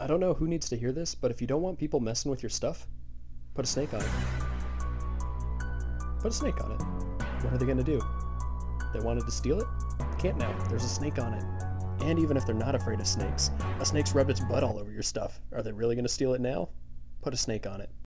I don't know who needs to hear this, but if you don't want people messing with your stuff, put a snake on it. Put a snake on it. What are they going to do? They wanted to steal it? Can't now. There's a snake on it. And even if they're not afraid of snakes, a snake's rubbed its butt all over your stuff. Are they really going to steal it now? Put a snake on it.